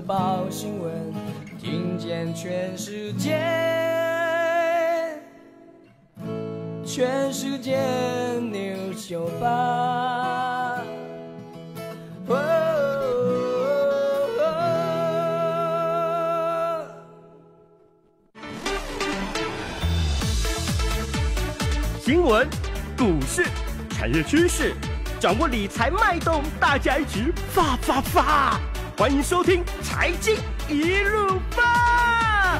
报新闻，听见全世界，全世界 news 九八。新闻、股市、产业趋势，掌握理财脉动，大家一起发发发！欢迎收听《财经一路发》。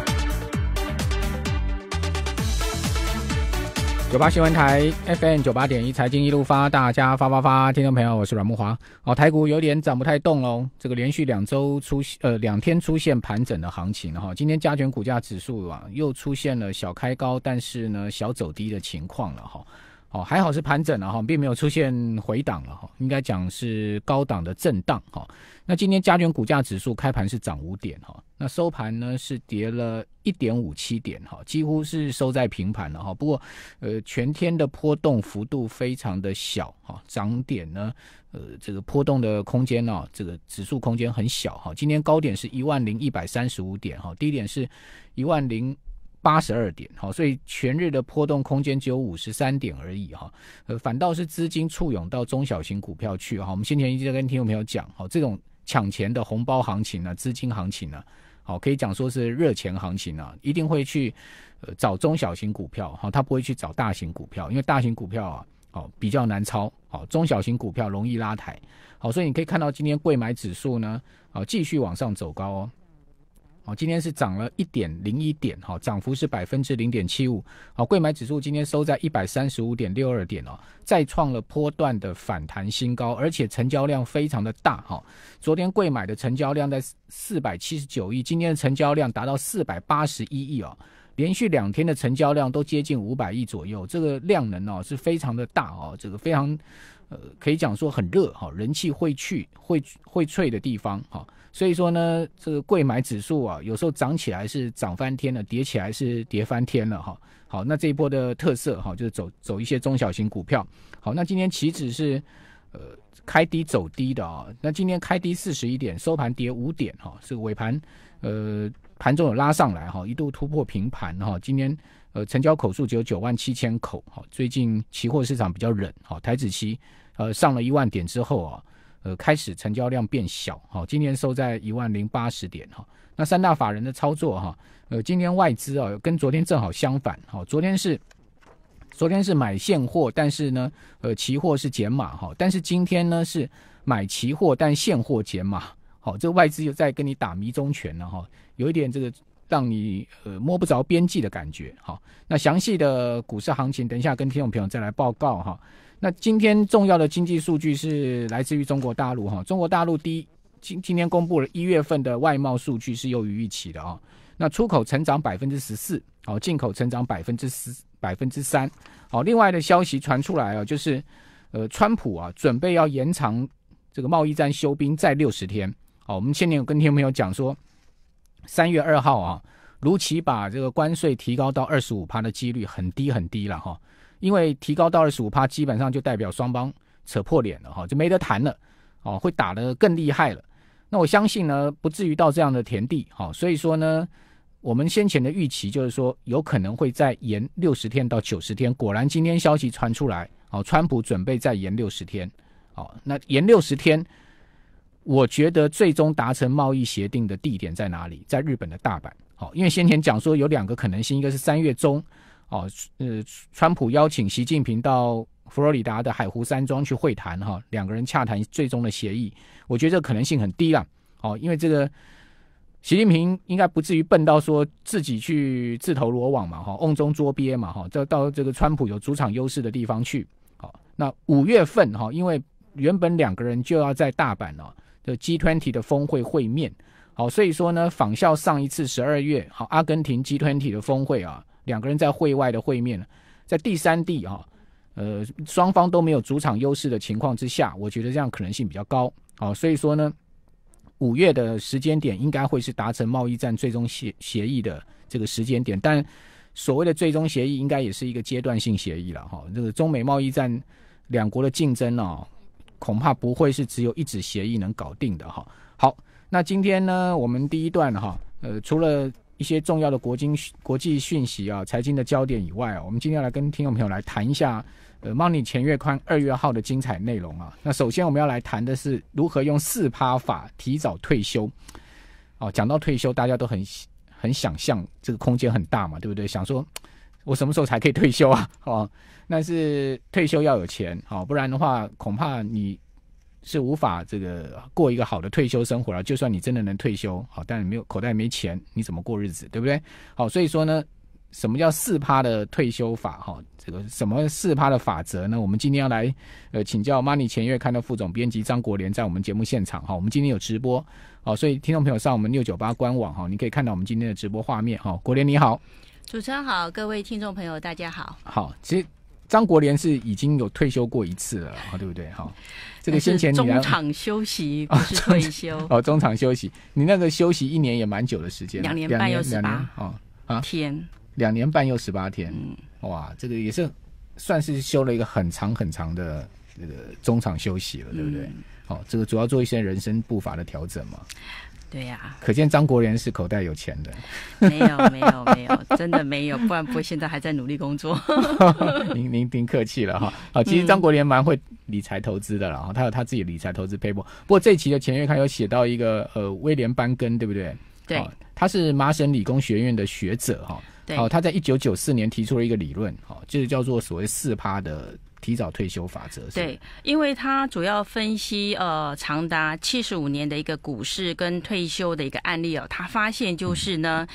九八新闻台 FM 九八点一，财经一路发，大家发发发！听众朋友，我是阮木华。哦，台股有点涨不太动喽，这个连续两周出呃两天出现盘整的行情哈。今天加权股价指数啊又出现了小开高，但是呢小走低的情况了哈。哦，还好是盘整了哈，并没有出现回档了哈，应该讲是高档的震荡哈。那今天加权股价指数开盘是涨五点哈，那收盘呢是跌了一点五七点哈，几乎是收在平盘了哈。不过，呃，全天的波动幅度非常的小哈，涨点呢，呃，这个波动的空间呢，这个指数空间很小哈。今天高点是一万零一百三十五点哈，低点是一万零。八十二点，好，所以全日的波动空间只有五十三点而已，哈，呃，反倒是资金簇涌到中小型股票去，哈，我们先前一直在跟听众朋友讲，好，这种抢钱的红包行情呢，资金行情呢，好，可以讲说是热钱行情啊，一定会去呃找中小型股票，哈，他不会去找大型股票，因为大型股票啊，好比较难操，好，中小型股票容易拉抬，好，所以你可以看到今天贵买指数呢，啊，继续往上走高哦。哦，今天是涨了一点零一点，哈，涨幅是百分之零点七五。好，贵买指数今天收在一百三十五点六二点哦，再创了波段的反弹新高，而且成交量非常的大，哈。昨天贵买的成交量在四百七十九亿，今天的成交量达到四百八十一亿哦，连续两天的成交量都接近五百亿左右，这个量能哦是非常的大哦，这个非常呃可以讲说很热哈，人气会去会会脆的地方哈。所以说呢，这个贵买指数啊，有时候涨起来是涨翻天了，跌起来是跌翻天了哈。好，那这一波的特色哈，就是走走一些中小型股票。好，那今天期指是呃开低走低的啊。那今天开低四十一点，收盘跌五点哈，是尾盘呃盘中有拉上来哈，一度突破平盘哈。今天呃成交口数只有九万七千口哈。最近期货市场比较冷哈，台子期呃上了一万点之后啊。呃，开始成交量变小，好，今天收在一万零八十点哈。那三大法人的操作哈，呃，今天外资啊跟昨天正好相反，好，昨天是昨天是买现货，但是呢，呃，期货是减码哈，但是今天呢是买期货，但现货减码，好，这外资又在跟你打迷踪拳了哈，有一点这个让你呃摸不着边际的感觉，好，那详细的股市行情，等一下跟听众朋友再来报告哈。那今天重要的经济数据是来自于中国大陆哈，中国大陆第一今今天公布了一月份的外贸数据是优于预期的啊，那出口成长百分之十四，好，进口成长百分之十百分之三，好，另外的消息传出来啊，就是呃，川普啊准备要延长这个贸易战休兵再六十天，好，我们前年有跟听众朋友讲说，三月二号啊，如期把这个关税提高到二十五趴的几率很低很低了哈。因为提高到二十五趴，基本上就代表双方扯破脸了哈，就没得谈了，哦，会打得更厉害了。那我相信呢，不至于到这样的田地，哈。所以说呢，我们先前的预期就是说，有可能会再延六十天到九十天。果然今天消息传出来，哦，川普准备再延六十天，哦，那延六十天，我觉得最终达成贸易协定的地点在哪里？在日本的大阪，好，因为先前讲说有两个可能性，一个是三月中。哦，呃，川普邀请习近平到佛罗里达的海湖山庄去会谈，哈，两个人洽谈最终的协议，我觉得这个可能性很低了。哦，因为这个习近平应该不至于笨到说自己去自投罗网嘛，哈，瓮中捉鳖嘛，哈，到到这个川普有主场优势的地方去。好，那五月份哈，因为原本两个人就要在大阪哦的 G20 的峰会会面，好，所以说呢，仿效上一次十二月好阿根廷 G20 的峰会啊。两个人在会外的会面，在第三地啊，呃，双方都没有主场优势的情况之下，我觉得这样可能性比较高。好，所以说呢，五月的时间点应该会是达成贸易战最终协协议的这个时间点。但所谓的最终协议，应该也是一个阶段性协议了哈。这个中美贸易战两国的竞争呢，恐怕不会是只有一纸协议能搞定的哈。好，那今天呢，我们第一段哈，呃，除了一些重要的国经国际讯息啊，财经的焦点以外啊，我们今天要来跟听众朋友来谈一下呃，Money 前月宽二月号的精彩内容啊。那首先我们要来谈的是如何用四趴法提早退休。哦，讲到退休，大家都很很想象这个空间很大嘛，对不对？想说我什么时候才可以退休啊？哦，那是退休要有钱，好，不然的话恐怕你是无法这个过一个好的退休生活了。就算你真的能退休，好，但你没有口袋没钱，你怎么过日子，对不对？好，所以说呢，什么叫四趴的退休法？哈，这个什么四趴的法则呢？我们今天要来呃请教 Money 前月刊的副总编辑张国联，在我们节目现场哈，我们今天有直播。好，所以听众朋友上我们六九八官网哈，你可以看到我们今天的直播画面哈。国联你好，主持人好，各位听众朋友大家好。好，其实张国联是已经有退休过一次了，对不对？哈，这个先前中场休息不是退休 哦，中场休息，你那个休息一年也蛮久的时间，两年半又十八哦啊天，两年半又十八天，哇，这个也是算是休了一个很长很长的这个中场休息了，对不对？好，这个主要做一些人生步伐的调整嘛。对呀，可见张国仁是口袋有钱的。没有，没有，没有，真的没有，不然不会现在还在努力工作。您您您客气了哈。好，其实张国仁蛮会理财投资的了哈，他有他自己理财投资 paper。不过这期的前月刊有写到一个呃威廉班根，对不对？对，他是麻省理工学院的学者哈。对。好，他在一九九四年提出了一个理论，哈，就是叫做所谓四趴的。提早退休法则对，因为他主要分析呃长达七十五年的一个股市跟退休的一个案例哦，他发现就是呢，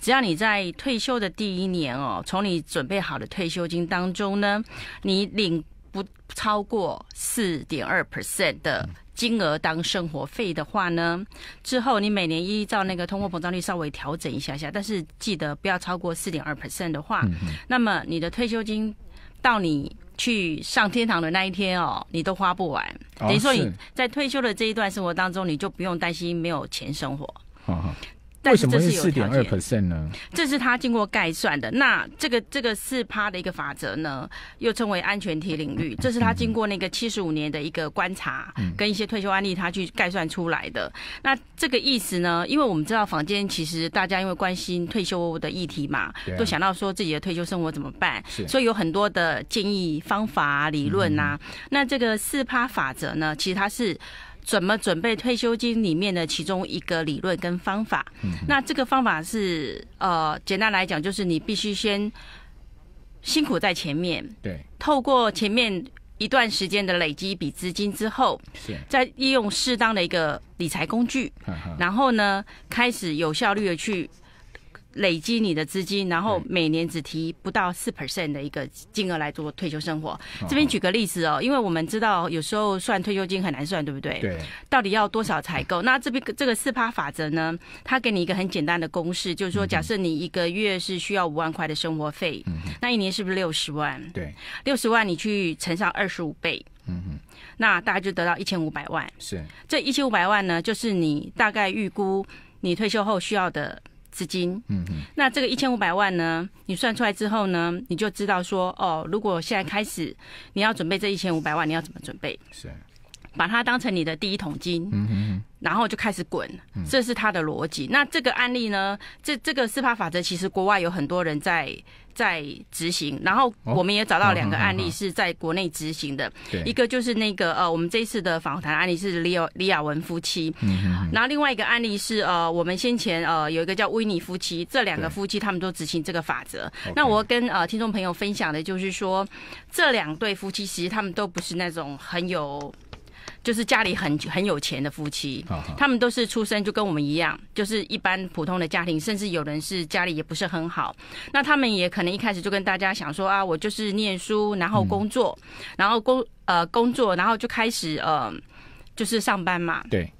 只要你在退休的第一年哦，从你准备好的退休金当中呢，你领不超过四点二 percent 的金额当生活费的话呢，之后你每年依照那个通货膨胀率稍微调整一下下，但是记得不要超过四点二 percent 的话，那么你的退休金到你。去上天堂的那一天哦，你都花不完。等于说你在退休的这一段生活当中，你就不用担心没有钱生活。么是四点二 percent 呢？这是他经过概算的。那这个这个四趴的一个法则呢，又称为安全体领域。这是他经过那个七十五年的一个观察，跟一些退休案例，他去概算出来的。那这个意思呢？因为我们知道坊间其实大家因为关心退休的议题嘛，都想到说自己的退休生活怎么办，所以有很多的建议方法理论呐。那这个四趴法则呢，其实它是。怎么准备退休金里面的其中一个理论跟方法？那这个方法是呃，简单来讲，就是你必须先辛苦在前面，对，透过前面一段时间的累积一笔资金之后，是，再利用适当的一个理财工具，然后呢，开始有效率的去。累积你的资金，然后每年只提不到四 percent 的一个金额来做退休生活。这边举个例子哦，因为我们知道有时候算退休金很难算，对不对？对。到底要多少才够？那这边这个四趴法则呢？它给你一个很简单的公式，就是说，假设你一个月是需要五万块的生活费，那一年是不是六十万？对。六十万你去乘上二十五倍，嗯哼，那大概就得到一千五百万。是。这一千五百万呢，就是你大概预估你退休后需要的。资金，嗯嗯，那这个一千五百万呢？你算出来之后呢，你就知道说，哦，如果现在开始你要准备这一千五百万，你要怎么准备？是，把它当成你的第一桶金，嗯嗯，然后就开始滚，这是他的逻辑。那这个案例呢？这这个四趴法则，其实国外有很多人在。在执行，然后我们也找到两个案例是在国内执行的，一个就是那个呃，我们这一次的访谈案例是李亚李亚文夫妻，嗯然后另外一个案例是呃，我们先前呃有一个叫威尼夫妻，这两个夫妻他们都执行这个法则。那我跟呃听众朋友分享的就是说，这两对夫妻其实他们都不是那种很有。就是家里很很有钱的夫妻，他们都是出生就跟我们一样，就是一般普通的家庭，甚至有人是家里也不是很好。那他们也可能一开始就跟大家想说啊，我就是念书，然后工作，然后工呃工作，然后就开始呃就是上班嘛。对。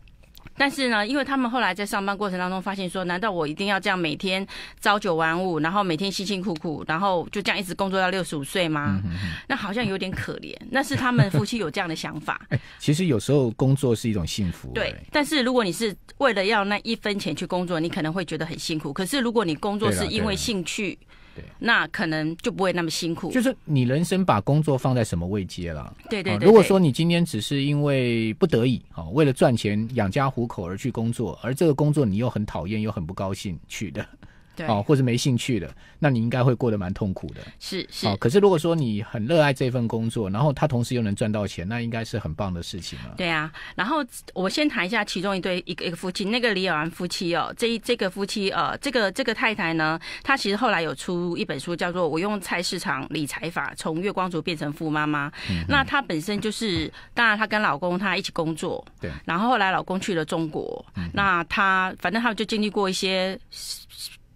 但是呢，因为他们后来在上班过程当中发现说，难道我一定要这样每天朝九晚五，然后每天辛辛苦苦，然后就这样一直工作到六十五岁吗？那好像有点可怜。那是他们夫妻有这样的想法。哎，其实有时候工作是一种幸福。对，但是如果你是为了要那一分钱去工作，你可能会觉得很辛苦。可是如果你工作是因为兴趣。对，那可能就不会那么辛苦。就是你人生把工作放在什么位阶了？对对对。如果说你今天只是因为不得已啊，为了赚钱养家糊口而去工作，而这个工作你又很讨厌又很不高兴去的。对，哦，或者没兴趣的，那你应该会过得蛮痛苦的。是是。哦，可是如果说你很热爱这份工作，然后他同时又能赚到钱，那应该是很棒的事情了。对啊，然后我先谈一下其中一对一个一个夫妻，那个李尔安夫妻哦，这一这个夫妻呃，这个这个太太呢，她其实后来有出一本书，叫做《我用菜市场理财法从月光族变成富妈妈》。嗯那她本身就是，当然她跟老公她一起工作，对。然后后来老公去了中国，那她反正他们就经历过一些。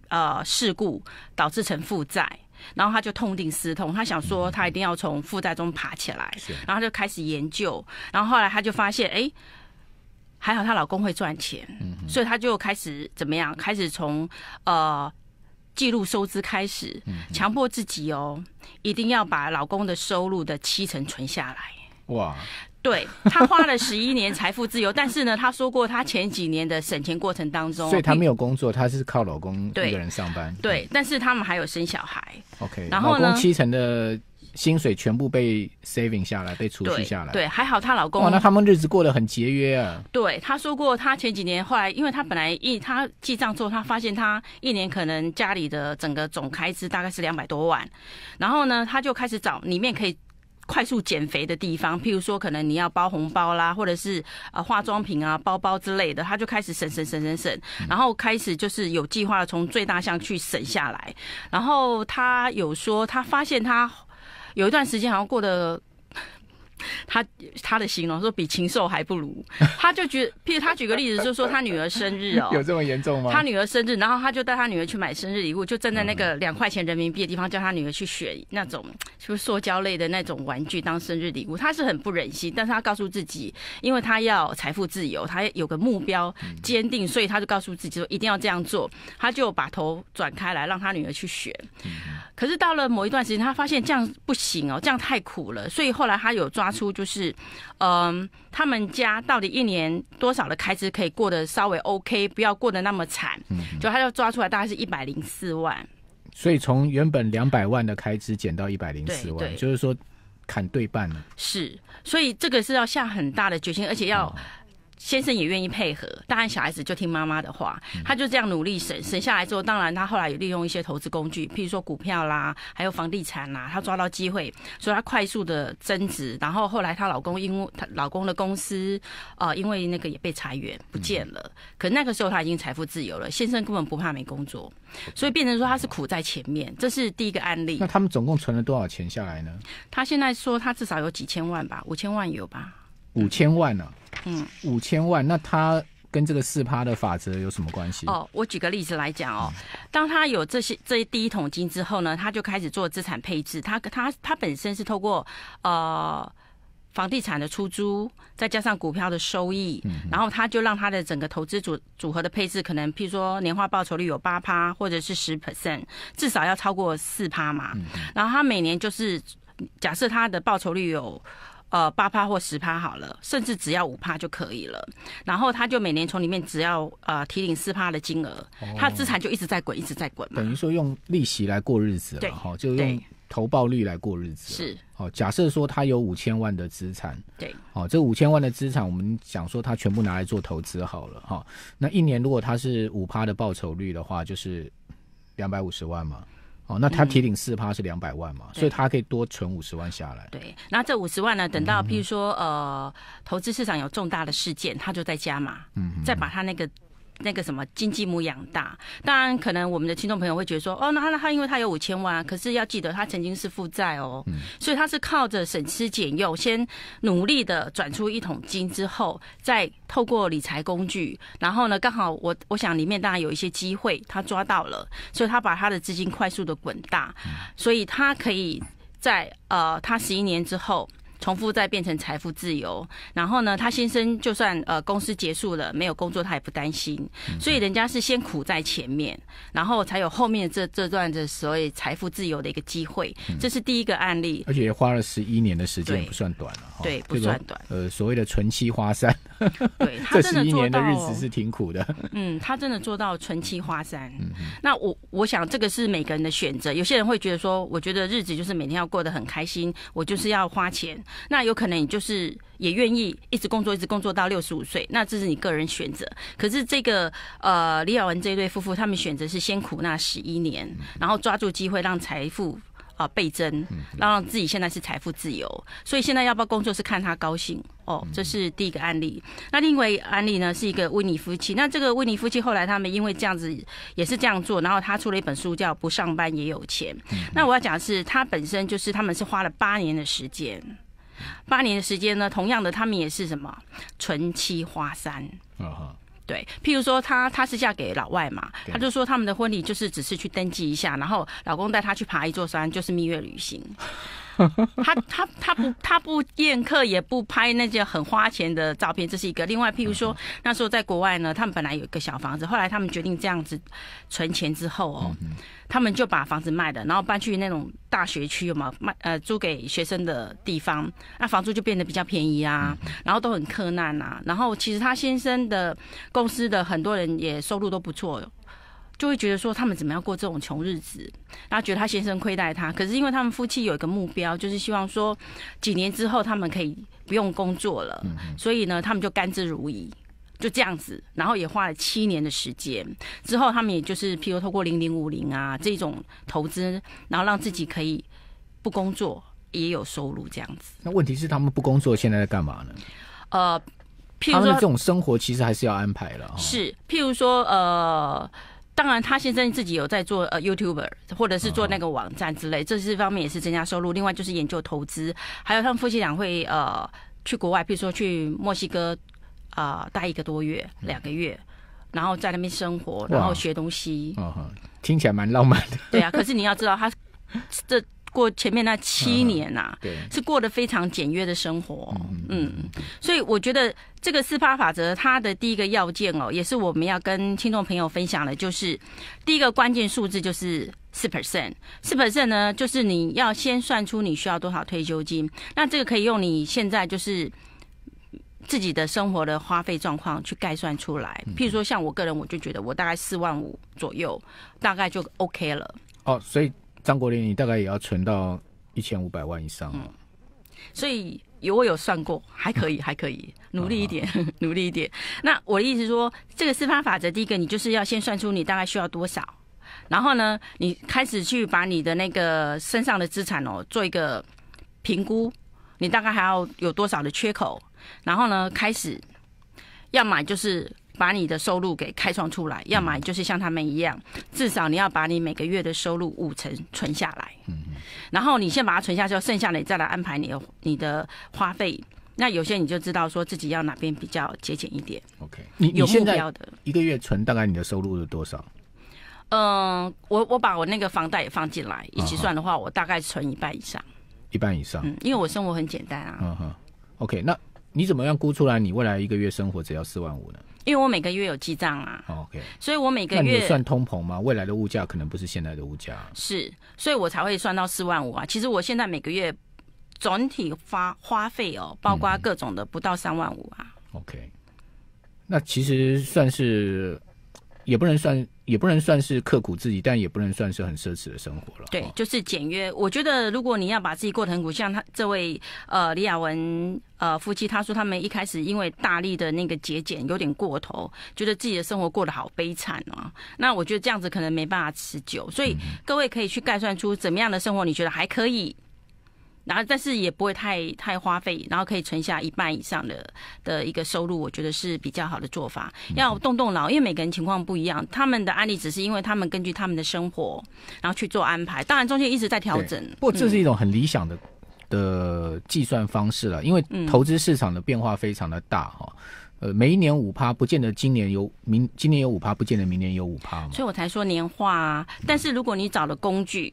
呃，事故导致成负债，然后他就痛定思痛，他想说他一定要从负债中爬起来，然后就开始研究，然后后来他就发现，哎，还好她老公会赚钱，所以他就开始怎么样？开始从呃记录收支开始，强迫自己哦，一定要把老公的收入的七成存下来。哇！对他花了十一年财富自由，但是呢，他说过他前几年的省钱过程当中，所以他没有工作，他是靠老公一个人上班。对，但是他们还有生小孩。OK，然后老公七成的薪水全部被 saving 下来，被储蓄下来。对，还好她老公。哇，那他们日子过得很节约啊。对，他说过他前几年后来，因为他本来一他记账之后，他发现他一年可能家里的整个总开支大概是两百多万，然后呢，他就开始找里面可以。快速减肥的地方，譬如说，可能你要包红包啦，或者是呃化妆品啊、包包之类的，他就开始省省省省省，然后开始就是有计划的从最大项去省下来。然后他有说，他发现他有一段时间好像过得。他他的形容说比禽兽还不如，他就觉，譬如他举个例子，就说他女儿生日哦，有这么严重吗？他女儿生日，然后他就带他女儿去买生日礼物，就站在那个两块钱人民币的地方，叫他女儿去选那种是不是塑胶类的那种玩具当生日礼物。他是很不忍心，但是他告诉自己，因为他要财富自由，他有个目标坚定，所以他就告诉自己说一定要这样做。他就把头转开来，让他女儿去选。可是到了某一段时间，他发现这样不行哦，这样太苦了，所以后来他有抓出就是，嗯，他们家到底一年多少的开支可以过得稍微 OK，不要过得那么惨，嗯就他就抓出来大概是一百零四万。所以从原本两百万的开支减到一百零四万，就是说砍对半了。是，所以这个是要下很大的决心，而且要。先生也愿意配合，当然小孩子就听妈妈的话，他就这样努力省省下来之后，当然他后来也利用一些投资工具，譬如说股票啦，还有房地产啦，他抓到机会，所以他快速的增值。然后后来她老公因为她老公的公司，呃，因为那个也被裁员不见了，可那个时候他已经财富自由了，先生根本不怕没工作，所以变成说他是苦在前面，这是第一个案例。那他们总共存了多少钱下来呢？他现在说他至少有几千万吧，五千万有吧？五千万呢？嗯，五千万，那他跟这个四趴的法则有什么关系？哦，我举个例子来讲哦，当他有这些这第一桶金之后呢，他就开始做资产配置。他他他本身是透过呃房地产的出租，再加上股票的收益，然后他就让他的整个投资组组合的配置，可能譬如说年化报酬率有八趴或者是十 percent，至少要超过四趴嘛。然后他每年就是假设他的报酬率有。呃，八趴或十趴好了，甚至只要五趴就可以了。然后他就每年从里面只要呃提领四趴的金额，他资产就一直在滚，一直在滚。等于说用利息来过日子了，哈，就用投报率来过日子。是，哦，假设说他有五千万的资产，对，哦，这五千万的资产，我们想说他全部拿来做投资好了，哈。那一年如果他是五趴的报酬率的话，就是两百五十万嘛。哦，那他提领四趴是两百万嘛，所以他可以多存五十万下来。对，那这五十万呢，等到譬如说呃，投资市场有重大的事件，他就在加码，嗯，再把他那个。那个什么金鸡母养大，当然可能我们的听众朋友会觉得说，哦，那他那他因为他有五千万，可是要记得他曾经是负债哦，所以他是靠着省吃俭用，先努力的转出一桶金之后，再透过理财工具，然后呢，刚好我我想里面当然有一些机会，他抓到了，所以他把他的资金快速的滚大，所以他可以在呃他十一年之后。重复再变成财富自由。然后呢，他先生就算呃公司结束了没有工作，他也不担心。所以人家是先苦在前面，然后才有后面这这段的所谓财富自由的一个机会。这是第一个案例，而且花了十一年的时间，对不算短了。哈对，不算短。这个呃，所谓的存期花山，对他 这十一真的做到年的日子是挺苦的。嗯，他真的做到存期花山。嗯那我我想这个是每个人的选择。有些人会觉得说，我觉得日子就是每天要过得很开心，我就是要花钱。那有可能你就是也愿意一直工作，一直工作到六十五岁，那这是你个人选择。可是这个呃李雅文这一对夫妇，他们选择是先苦那十一年，然后抓住机会让财富。啊，倍增，让自己现在是财富自由，所以现在要不要工作是看他高兴哦，这是第一个案例。那另外一个案例呢，是一个威尼夫妻。那这个威尼夫妻后来他们因为这样子也是这样做，然后他出了一本书叫《不上班也有钱》。那我要讲的是，他本身就是他们是花了八年的时间，八年的时间呢，同样的他们也是什么纯妻花山。啊哈，对，譬如说她她是嫁给老外嘛，对她就说他们的婚礼就是只是去登记一下，然后老公带她去爬一座山，就是蜜月旅行。他他他不他不宴客，也不拍那些很花钱的照片，这是一个。另外，譬如说那时候在国外呢，他们本来有一个小房子，后来他们决定这样子存钱之后哦，他们就把房子卖了，然后搬去那种大学区，有没有卖呃租给学生的地方，那房租就变得比较便宜啊，然后都很困难啊。然后其实他先生的公司的很多人也收入都不错。就会觉得说他们怎么样过这种穷日子，然后觉得他先生亏待他。可是因为他们夫妻有一个目标，就是希望说几年之后他们可以不用工作了，所以呢，他们就甘之如饴，就这样子。然后也花了七年的时间，之后他们也就是譬如透过零零五零啊这种投资，然后让自己可以不工作也有收入这样子。那问题是他们不工作，现在在干嘛呢？呃，譬他们的这种生活其实还是要安排了。哈，是，譬如说呃。当然，他先生自己有在做呃 YouTuber，或者是做那个网站之类，这些方面也是增加收入。另外就是研究投资，还有他们夫妻俩会呃去国外，比如说去墨西哥啊、呃待一个多月、两个月，然后在那边生活，然后学东西。哦哈，听起来蛮浪漫的。对啊，可是你要知道，他这过前面那七年呐、啊，对，是过得非常简约的生活，嗯，所以我觉得这个四八法则它的第一个要件哦，也是我们要跟听众朋友分享的，就是第一个关键数字就是四 percent，四 percent 呢，就是你要先算出你需要多少退休金，那这个可以用你现在就是。自己的生活的花费状况去概算出来，譬如说像我个人，我就觉得我大概四万五左右，大概就 OK 了。哦，所以张国林，你大概也要存到一千五百万以上哦。所以有我有算过，还可以，还可以，努力一点，努力一点。那我的意思说，这个四方法则，第一个你就是要先算出你大概需要多少，然后呢，你开始去把你的那个身上的资产哦做一个评估，你大概还要有多少的缺口，然后呢，开始要么就是。把你的收入给开创出来，要么就是像他们一样，至少你要把你每个月的收入五成存下来。嗯然后你先把它存下之后，剩下的你再来安排你的你的花费。那有些你就知道说自己要哪边比较节俭一点，OK，你你有目标的。一个月存大概你的收入是多少？嗯，我我把我那个房贷也放进来，一起算的话，我大概存一半以上。一半以上。嗯，因为我生活很简单啊，嗯哼，OK，那你怎么样估出来你未来一个月生活只要四万五呢、因为我每个月有记账啊，哦、？OK，所以我每个月算通膨吗？未来的物价可能不是现在的物价。是，所以我才会算到四万五啊。其实我现在每个月总体花花费哦，包括各种的不到三万五啊。OK，那其实算是也不能算也不能算是刻苦自己，但也不能算是很奢侈的生活了。哦，对就是简约。我觉得如果你要把自己过得很苦，像他这位呃李亚文呃夫妻，他说他们一开始因为大力的那个节俭有点过头，觉得自己的生活过得好悲惨啊。那我觉得这样子可能没办法持久，所以各位可以去概算出怎么样的生活你觉得还可以。然后，但是也不会太太花费，然后可以存下一半以上的的一个收入，我觉得是比较好的做法。要动动脑，因为每个人情况不一样，他们的案例只是因为他们根据他们的生活，然后去做安排。当然中间一直在调整。不过这是一种很理想的、的计算方式了，因为嗯投资市场的变化非常的大哈。呃，每一年五趴，不见得今年有明今年有五趴，不见得明年有五趴嘛。所以我才说年化啊。但是如果你找的工具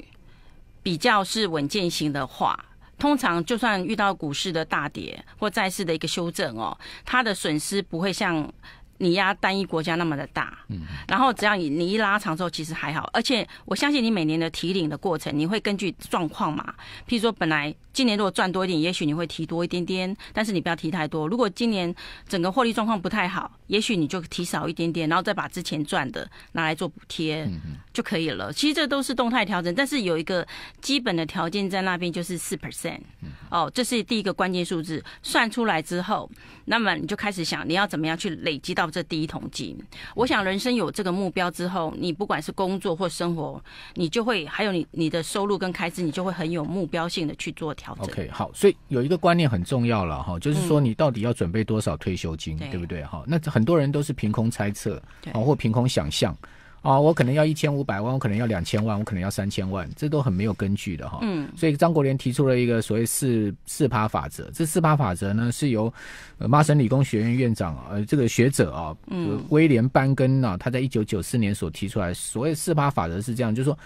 比较是稳健型的话，通常就算遇到股市的大跌或债市的一个修正哦，它的损失不会像。你压单一国家那么的大，嗯，然后只要你你一拉长之后，其实还好，而且我相信你每年的提领的过程，你会根据状况嘛，譬如说本来今年如果赚多一点，也许你会提多一点点，但是你不要提太多。如果今年整个获利状况不太好，也许你就提少一点点，然后再把之前赚的拿来做补贴就可以了。其实这都是动态调整，但是有一个基本的条件在那边，就是四 percent，哦，这是第一个关键数字，算出来之后，那么你就开始想你要怎么样去累积到。这第一桶金，我想人生有这个目标之后，你不管是工作或生活，你就会还有你你的收入跟开支，你就会很有目标性的去做调整。OK，好，所以有一个观念很重要了哈，就是说你到底要准备多少退休金，对不对？哈，那很多人都是凭空猜测啊，或凭空想象。啊，我可能要一千五百万，我可能要两千万，我可能要三千万，这都很没有根据的哈。嗯，所以张国联提出了一个所谓四四趴法则。这四趴法则呢，是由呃麻省理工学院院长呃这个学者啊，嗯，威廉班根啊，他在一九九四年所提出来。所谓四趴法则是这样，就是说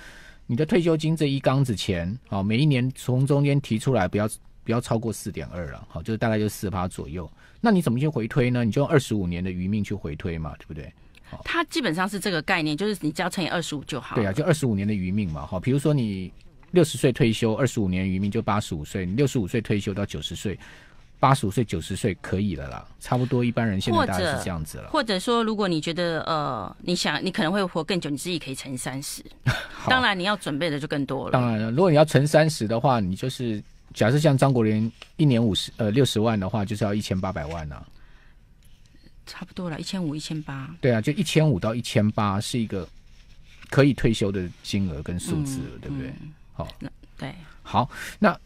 你的退休金这一缸子钱啊，每一年从中间提出来不要不要超过四点二了，好，就是大概就四趴左右。那你怎么去回推呢？你就用二十五年的余命去回推嘛，对不对？它基本上是这个概念，就是你只要乘以二十五就好。对啊，就二十五年的余命嘛，哈。比如说你六十岁退休，二十五年余命就八十五岁。你六十五岁退休到九十岁，八十五岁九十岁可以了啦，差不多一般人现在大概是这样子了。或者说，如果你觉得呃，你想你可能会活更久，你自己可以乘三十。当然你要准备的就更多了。当然了，如果你要乘三十的话，你就是假设像张国林一年五十呃六十万的话，就是要一千八百万呢。差不多了，一千五、一千八。对啊，就一千五到一千八是一个可以退休的金额跟数字，对不对？好，那对，好，那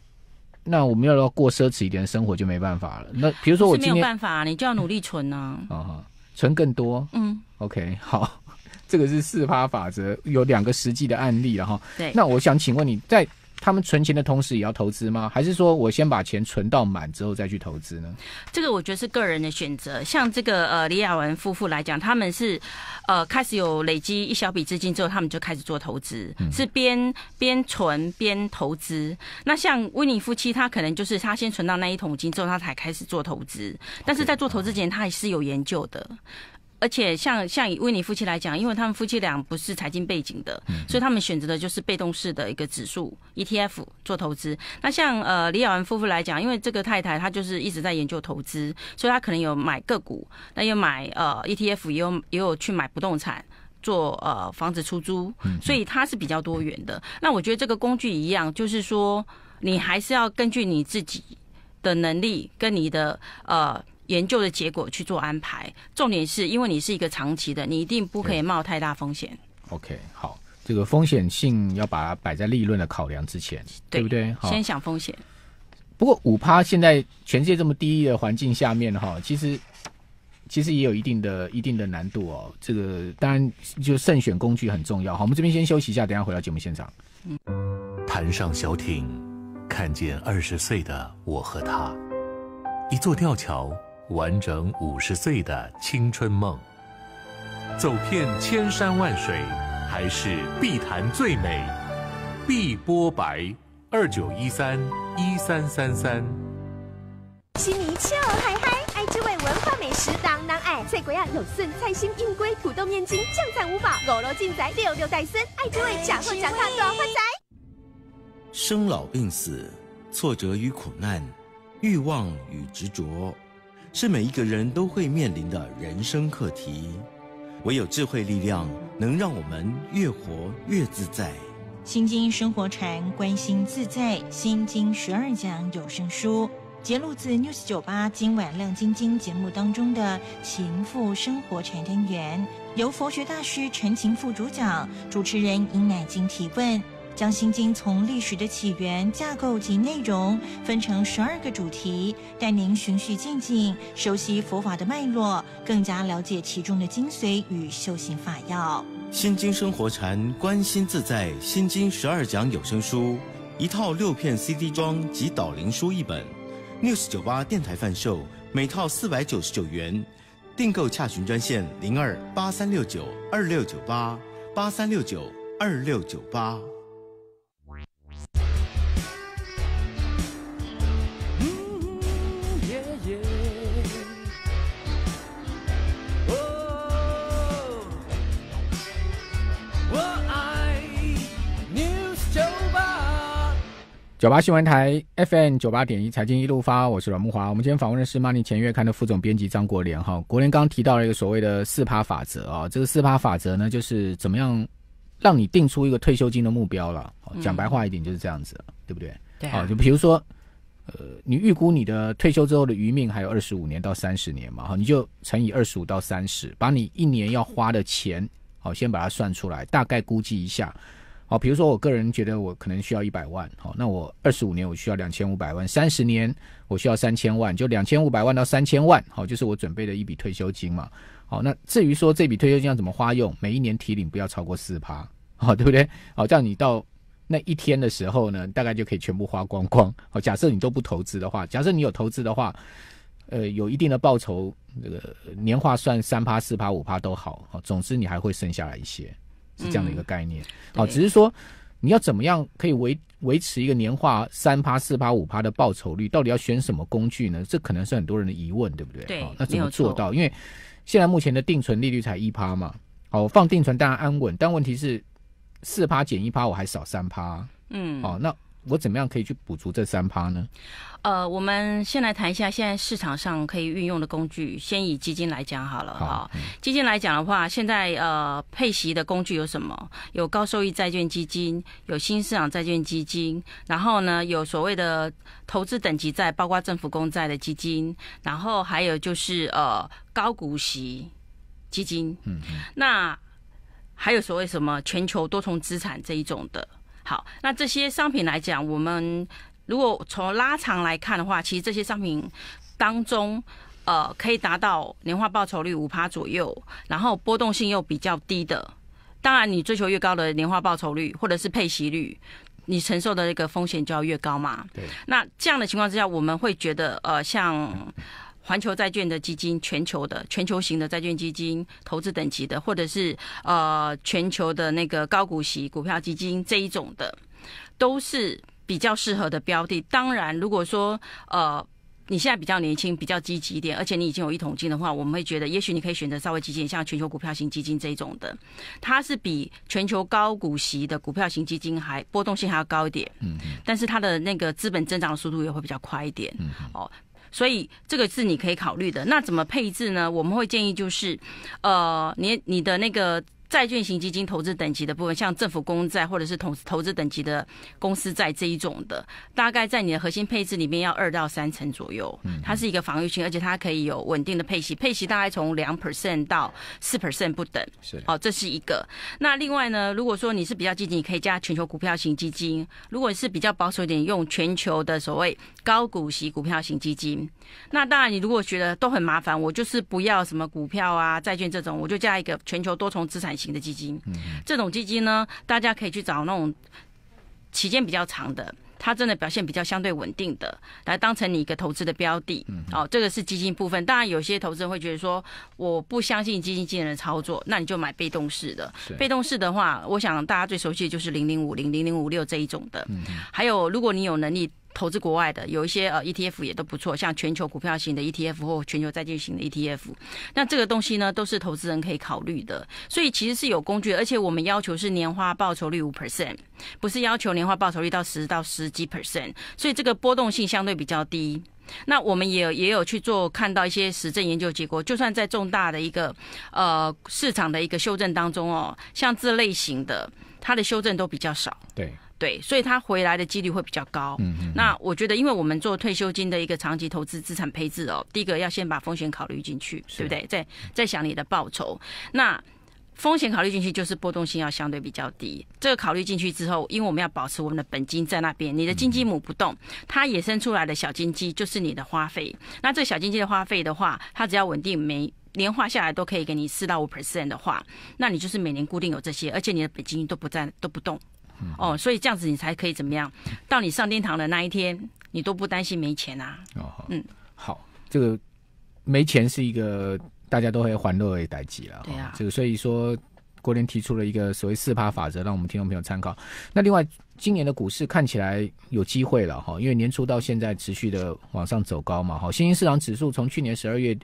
那我们要要过奢侈一点的生活就没办法了。那比如说我今天没有办法，你就要努力存呢。啊，存更多。嗯，OK，好，这个是四趴法则，有两个实际的案例了哈。对，那我想请问你在。他们存钱的同时也要投资吗？还是说我先把钱存到满之后再去投资呢？这个我觉得是个人的选择。像这个呃李亚文夫妇来讲，他们是呃开始有累积一小笔资金之后，他们就开始做投资，是边边存边投资。那像威尼夫妻，他可能就是他先存到那一桶金之后，他才开始做投资。但是在做投资前，他还是有研究的。而且像像以威尼夫妻来讲，因为他们夫妻俩不是财经背景的，所以他们选择的就是被动式的一个指数 ETF 做投资。那像呃李小文夫妇来讲，因为这个太太她就是一直在研究投资，所以她可能有买个股，那又买呃 ETF，也有也有去买不动产做呃房子出租，所以它是比较多元的。那我觉得这个工具一样，就是说你还是要根据你自己的能力跟你的呃。研究的结果去做安排，重点是因为你是一个长期的，你一定不可以冒太大风险。OK，好，这个风险性要把它摆在利润的考量之前，对不对？先想风险。不过五趴现在全世界这么低的环境下面哈，其实其实也有一定的一定的难度哦。这个当然就慎选工具很重要。好，我们这边先休息一下，等下回到节目现场。嗯，谈上小艇，看见二十岁的我和他，一座吊桥。完整五十岁的青春梦，走遍千山万水，还是碧潭最美。碧波白二九一三一三三三。新年笑嗨嗨，爱之味文化美食当当爱，菜龟啊、肉笋、菜心、硬龟、土豆面筋、酱菜五宝，五路进宅六六带孙，爱之味假货假卡多发财。生老病死、挫折与苦难、欲望与执着。是每一个人都会面临的人生课题，唯有智慧力量能让我们越活越自在。心经生活禅，关心自在。心经十二讲有声书，节录自 News 九八今晚亮晶晶节目当中的情妇生活禅单元，由佛学大师陈情妇主讲，主持人尹乃金提问。将《心经》从历史的起源、架构及内容分成十二个主题，带您循序渐进，熟悉佛法的脉络，更加了解其中的精髓与修行法要。《心经》生活禅，观心自在，《心经》十二讲有声书，一套六片 CD 装及导灵书一本，News 九八电台贩售，每套四百九十九元，订购洽询专线零二八三六九二六九八八三六九二六九八。九八新闻台 FM 九八点一财经一路发，我是阮木华。我们今天访问的是 Money 前月刊的副总编辑张国联哈。国联刚提到了一个所谓的四趴法则啊，这个四趴法则呢，就是怎么样让你定出一个退休金的目标了。讲白话一点就是这样子，对不对？对啊。就比如说，呃，你预估你的退休之后的余命还有二十五年到三十年嘛，哈，你就乘以二十五到三十，把你一年要花的钱，好，先把它算出来，大概估计一下。好，比如说我个人觉得我可能需要一百万，好，那我二十五年我需要两千五百万，三十年我需要三千万，就两千五百万到三千万，好，就是我准备的一笔退休金嘛。好，那至于说这笔退休金要怎么花用，每一年提领不要超过四趴，好，对不对？好，这样你到那一天的时候呢，大概就可以全部花光光。好，假设你都不投资的话，假设你有投资的话，呃，有一定的报酬，这个年化算三趴、四趴、五趴都好，好，总之你还会剩下来一些。是这样的一个概念，好，只是说你要怎么样可以维维持一个年化三趴、四趴、五趴的报酬率，到底要选什么工具呢？这可能是很多人的疑问，对不对？对，那怎么做到？因为现在目前的定存利率才一趴嘛，好，放定存当然安稳，但问题是四趴减一趴，我还少三趴，嗯，好，那。我怎么样可以去补足这三趴呢？呃，我们先来谈一下现在市场上可以运用的工具。先以基金来讲好了哈。基金来讲的话，现在呃配息的工具有什么？有高收益债券基金，有新市场债券基金，然后呢有所谓的投资等级债，包括政府公债的基金，然后还有就是呃高股息基金。嗯。那还有所谓什么全球多重资产这一种的。好，那这些商品来讲，我们如果从拉长来看的话，其实这些商品当中，呃，可以达到年化报酬率五趴左右，然后波动性又比较低的。当然，你追求越高的年化报酬率或者是配息率，你承受的那个风险就要越高嘛。对。那这样的情况之下，我们会觉得，呃，像。环球债券的基金，全球的全球型的债券基金，投资等级的，或者是呃全球的那个高股息股票基金这一种的，都是比较适合的标的。当然，如果说呃你现在比较年轻，比较积极一点，而且你已经有一桶金的话，我们会觉得也许你可以选择稍微积极，像全球股票型基金这一种的，它是比全球高股息的股票型基金还波动性还要高一点。嗯，但是它的那个资本增长的速度也会比较快一点。嗯，哦。所以这个是你可以考虑的。那怎么配置呢？我们会建议就是，呃，你你的那个。债券型基金投资等级的部分，像政府公债或者是投投资等级的公司债这一种的，大概在你的核心配置里面要二到三成左右。嗯，它是一个防御性，而且它可以有稳定的配息，配息大概从两 percent 到四 percent 不等。是，好，这是一个。那另外呢，如果说你是比较积极，你可以加全球股票型基金；如果是比较保守一点，用全球的所谓高股息股票型基金。那当然，你如果觉得都很麻烦，我就是不要什么股票啊、债券这种，我就加一个全球多重资产型的基金。这种基金呢，大家可以去找那种期间比较长的，它真的表现比较相对稳定的，来当成你一个投资的标的。哦，这个是基金部分。当然，有些投资人会觉得说，我不相信基金经理人的操作，那你就买被动式的。被动式的话，我想大家最熟悉的就是零零五零、零零五六这一种的。还有，如果你有能力。投资国外的有一些呃 ETF 也都不错，像全球股票型的 ETF 或全球债券型的 ETF，那这个东西呢都是投资人可以考虑的。所以其实是有工具，而且我们要求是年化报酬率五 percent，不是要求年化报酬率到十到十几 percent，所以这个波动性相对比较低。那我们也也有去做看到一些实证研究结果，就算在重大的一个呃市场的一个修正当中哦，像这类型的它的修正都比较少。对。对，所以它回来的几率会比较高。嗯嗯。那我觉得，因为我们做退休金的一个长期投资资产配置哦，第一个要先把风险考虑进去，对不对？再再想你的报酬。那风险考虑进去，就是波动性要相对比较低。这个考虑进去之后，因为我们要保持我们的本金在那边，你的金鸡母不动，它衍生出来的小金鸡就是你的花费。那这小金鸡的花费的话，它只要稳定每年化下来都可以给你四到五 percent 的话，那你就是每年固定有这些，而且你的本金都不在都不动。哦，所以这样子你才可以怎么样？到你上天堂的那一天，你都不担心没钱啊。哦，嗯，好，这个没钱是一个大家都会欢乐的代际了。对啊，这个所以说国联提出了一个所谓四趴法则，让我们听众朋友参考。那另外，今年的股市看起来有机会了哈，因为年初到现在持续的往上走高嘛。哈，新兴市场指数从去年十二月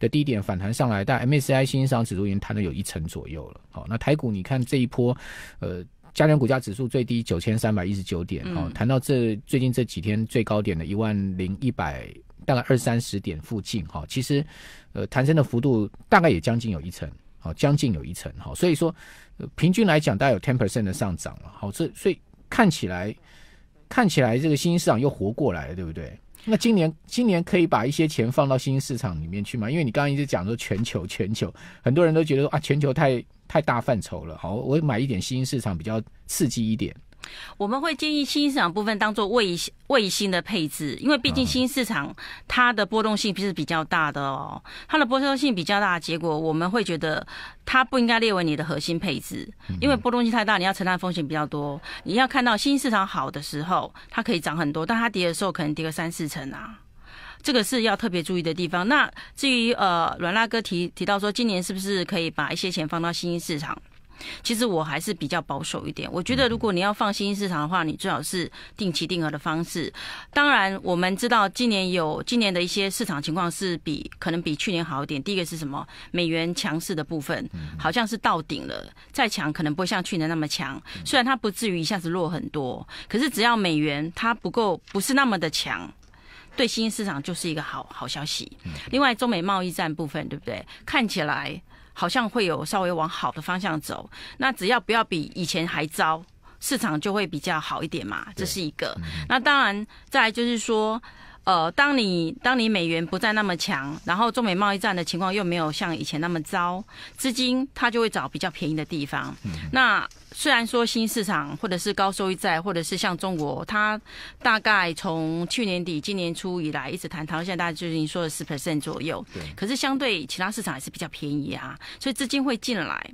的低点反弹上来，但 MSCI 新兴市场指数已经弹了有一成左右了。好，那台股你看这一波，呃。加权股价指数最低九千三百一十九点，嗯哦，谈到这最近这几天最高点的一万零一百，大概二三十点附近，哈、其实呃弹升的幅度大概也将近有一成，好、将近有一成，哈、所以说、呃平均来讲大概有 ten percent 的上涨了，好、这所以看起来看起来这个新兴市场又活过来了，对不对？那今年今年可以把一些钱放到新兴市场里面去吗？因为你刚刚一直讲说全球全球，很多人都觉得说啊全球太太大范畴了，好，我买一点新兴市场比较刺激一点。我们会建议新兴市场部分当做卫卫星的配置，因为毕竟新兴市场它的波动性是比较大的哦，它的波动性比较大，结果我们会觉得它不应该列为你的核心配置，因为波动性太大，你要承担风险比较多。你要看到新兴市场好的时候，它可以涨很多，但它跌的时候可能跌个三四成啊。这个是要特别注意的地方。那至于呃，阮拉哥提提到说，今年是不是可以把一些钱放到新兴市场？其实我还是比较保守一点。我觉得如果你要放新兴市场的话，你最好是定期定额的方式。当然，我们知道今年有今年的一些市场情况是比可能比去年好一点。第一个是什么？美元强势的部分好像是到顶了，再强可能不会像去年那么强。虽然它不至于一下子弱很多，可是只要美元它不够，不是那么的强。对新兴市场就是一个好好消息。另外，中美贸易战部分，对不对？看起来好像会有稍微往好的方向走。那只要不要比以前还糟，市场就会比较好一点嘛。这是一个。那当然，再来就是说。呃，当你当你美元不再那么强，然后中美贸易战的情况又没有像以前那么糟，资金它就会找比较便宜的地方。那虽然说新市场或者是高收益债，或者是像中国，它大概从去年底、今年初以来一直谈，谈到现在大概就已经说了十 percent 左右。对可是相对其他市场还是比较便宜啊，所以资金会进来。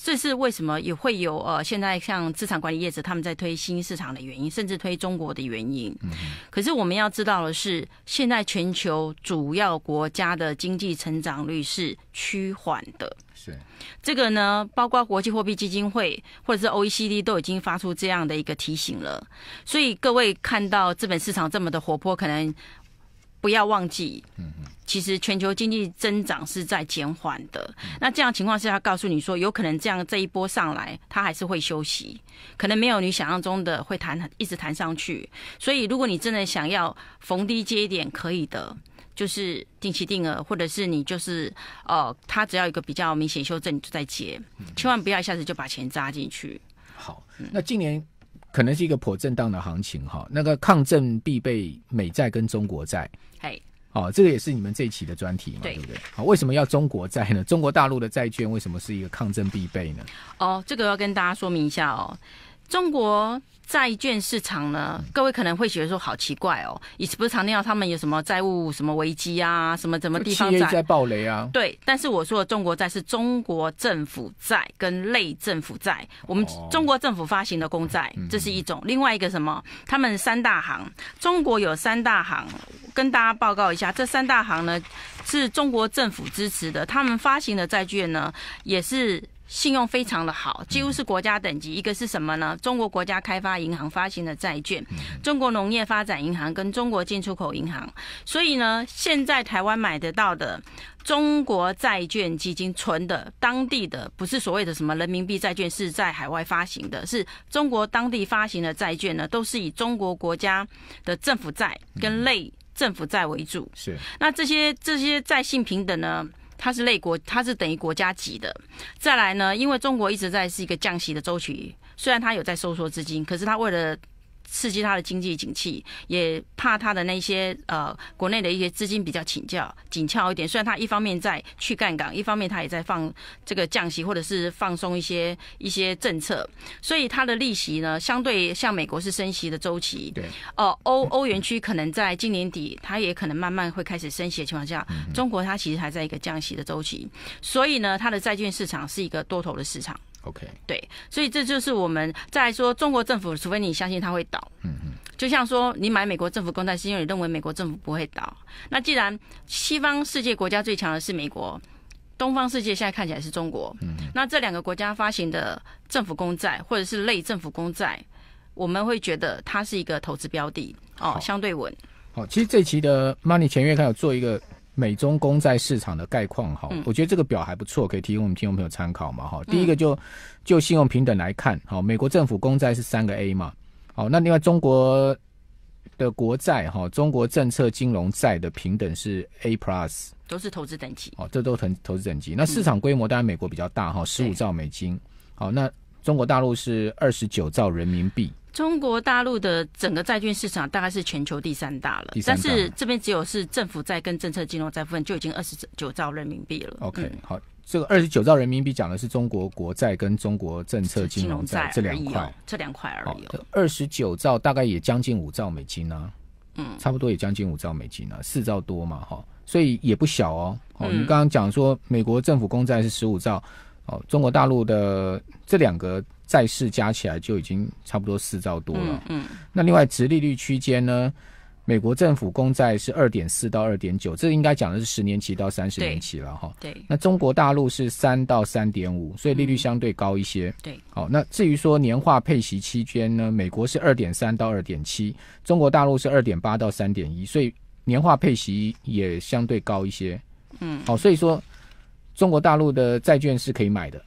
这是为什么也会有呃，现在像资产管理业者他们在推新市场的原因，甚至推中国的原因。可是我们要知道的是，现在全球主要国家的经济成长率是趋缓的。是这个呢，包括国际货币基金会或者是 OECD 都已经发出这样的一个提醒了。所以各位看到资本市场这么的活泼，可能不要忘记，其实全球经济增长是在减缓的。那这样情况下，告诉你说，有可能这样这一波上来，它还是会休息，可能没有你想象中的会弹一直弹上去。所以，如果你真的想要逢低接一点，可以的。就是定期定额，或者是你就是呃，它只要有一个比较明显修正，你就再接，千万不要一下子就把钱扎进去。好，那今年可能是一个颇震荡的行情哈。那个抗震必备美债跟中国债，嘿，哦，这个也是你们这一期的专题嘛，对对不对？好，为什么要中国债呢？中国大陆的债券为什么是一个抗震必备呢？哦，这个要跟大家说明一下哦。中国债券市场呢，各位可能会觉得说好奇怪哦，以前不是常听到他们有什么债务什么危机啊，什么什么地方债在暴雷啊，对，但是我说的中国债是中国政府债跟类政府债，我们哦中国政府发行的公债，这是一种。另外一个什么？他们三大行，中国有三大行，跟大家报告一下，这三大行呢是中国政府支持的，他们发行的债券呢也是。信用非常的好，几乎是国家等级。一个是什么呢？中国国家开发银行发行的债券，中国农业发展银行跟中国进出口银行。所以呢，现在台湾买得到的中国债券基金存的当地的，不是所谓的什么人民币债券，是在海外发行的，是中国当地发行的债券呢，都是以中国国家的政府债跟类政府债为主。是那这些这些债性平等呢？它是类国，它是等于国家级的。再来呢，因为中国一直在是一个降息的周期，虽然它有在收缩资金，可是它为了刺激它的经济景气，也怕它的那些呃国内的一些资金比较紧俏紧俏一点。虽然它一方面在去杠杆，一方面它也在放这个降息或者是放松一些一些政策，所以它的利息呢，相对像美国是升息的周期，对，呃，欧欧元区可能在今年底，它也可能慢慢会开始升息的情况下，中国它其实还在一个降息的周期，所以呢，它的债券市场是一个多头的市场。OK，对，所以这就是我们再来说中国政府，除非你相信它会倒，嗯嗯，就像说你买美国政府公债，是因为你认为美国政府不会倒。那既然西方世界国家最强的是美国，东方世界现在看起来是中国，嗯那这两个国家发行的政府公债或者是类政府公债，我们会觉得它是一个投资标的哦，相对稳。好，其实这期的 Money 前月刊有做一个美中公债市场的概况哈，嗯。我觉得这个表还不错，可以提供我们听众朋友参考嘛哈。第一个就就信用平等来看，好，美国政府公债是三个 A 嘛，好，那另外中国的国债哈，中国政策金融债的平等是 A plus，都是投资等级。哦，这都投投资等级。那市场规模当然美国比较大哈，十五对。兆美金，好，那中国大陆是二十九兆人民币，中国大陆的整个债券市场大概是全球第三大了，但是这边只有是政府债跟政策金融债部分就已经二十九兆人民币了。OK，、嗯好，这个二十九兆人民币讲的是中国国债跟中国政策金融债这两块哦。，这两块而已哦。，二十九兆大概也将近五兆美金啊，嗯，差不多也将近五兆美金啊，四兆多嘛，哈，所以也不小哦。哦，嗯你刚刚讲说美国政府公债是十五兆，哦，中国大陆的这两个债市加起来就已经差不多四兆多了。嗯嗯，那另外，直利率区间呢？美国政府公债是二点四到二点九，这应该讲的是十年期到三十年期了哈。对那中国大陆是三到三点五，所以利率相对高一些。对，好，那至于说年化配息期间呢，美国是二点三到二点七，中国大陆是二点八到三点一，所以年化配息也相对高一些。嗯，好，所以说中国大陆的债券是可以买的，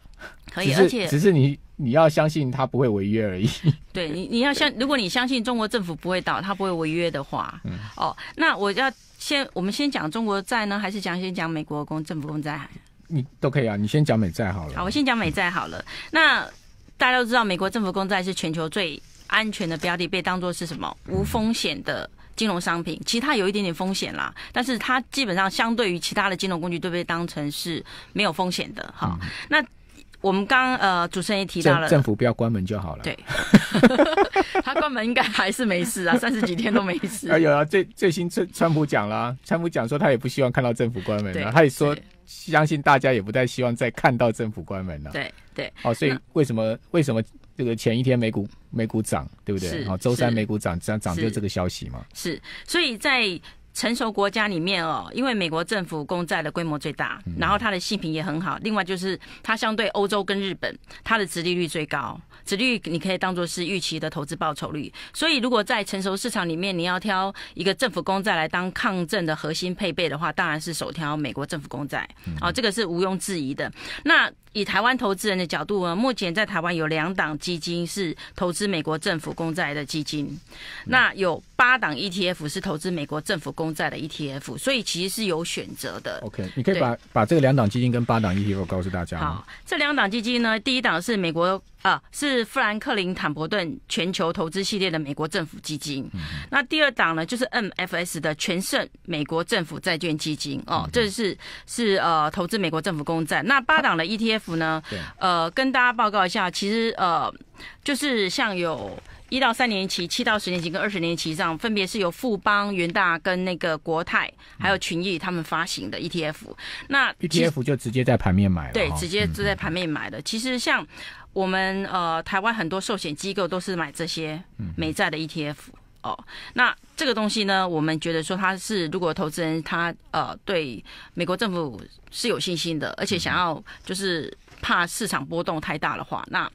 可以，而且只是你你要相信它不会违约而已。对你，你要相，如果你相信中国政府不会倒，它不会违约的话，嗯哦，那我要先，我们先讲中国债呢，还是讲先讲美国公政府公债？你都可以啊，你先讲美债好了。好，我先讲美债好了。那大家都知道，美国政府公债是全球最安全的标的，被当作是什么无风险的金融商品。其实它有一点点风险啦，但是它基本上相对于其他的金融工具，都被当成是没有风险的。好，那我们刚呃主持人也提到了，政政府不要关门就好了。对，他关门应该还是没事啊，三十几天都没事。啊，有啊，最最新川川普讲了啊、川普讲说他也不希望看到政府关门对了，他也说相信大家也不太希望再看到政府关门了。对对，哦，所以为什么为什么这个前一天美股美股涨，对不对？是哦，周三美股涨涨涨就这个消息嘛。是，所以在成熟国家里面哦，因为美国政府公债的规模最大，然后它的信评也很好，另外就是它相对欧洲跟日本，它的殖利率最高，殖利率你可以当做是预期的投资报酬率。所以如果在成熟市场里面，你要挑一个政府公债来当抗震的核心配备的话，当然是首挑美国政府公债，哦，这个是毋庸置疑的。那以台湾投资人的角度呢，目前在台湾有两档基金是投资美国政府公债的基金，那有八档 ETF 是投资美国政府公债的 ETF，所以其实是有选择的。OK，你可以把把这个两档基金跟八档 ETF 告诉大家吗好？，这两档基金呢，第一档是美国啊，是富兰克林坦博顿全球投资系列的美国政府基金。那第二档呢，就是 MFS 的全盛美国政府债券基金哦，这是是呃投资美国政府公债。那八档的 ETF 呢对，呃，跟大家报告一下，其实呃，就是像有。一到三年期、七到十年期跟二十年期上，分别是由富邦、元大跟那个国泰还有群益他们发行的 ETF。那 ETF 就直接在盘面买了，对，直接嗯就在盘面买的。其实像我们呃台湾很多寿险机构都是买这些嗯美债的 ETF 哦。那这个东西呢，我们觉得说它是如果投资人他呃对美国政府是有信心的，而且想要就是怕市场波动太大的话，那